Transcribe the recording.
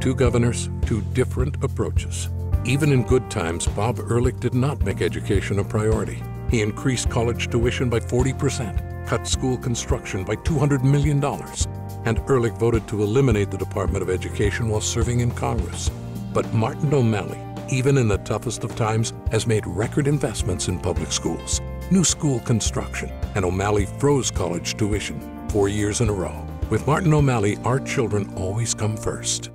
Two governors, two different approaches. Even in good times, Bob Ehrlich did not make education a priority. He increased college tuition by 40%, cut school construction by $200 million, and Ehrlich voted to eliminate the Department of Education while serving in Congress. But Martin O'Malley, even in the toughest of times, has made record investments in public schools, new school construction, and O'Malley froze college tuition four years in a row. With Martin O'Malley, our children always come first.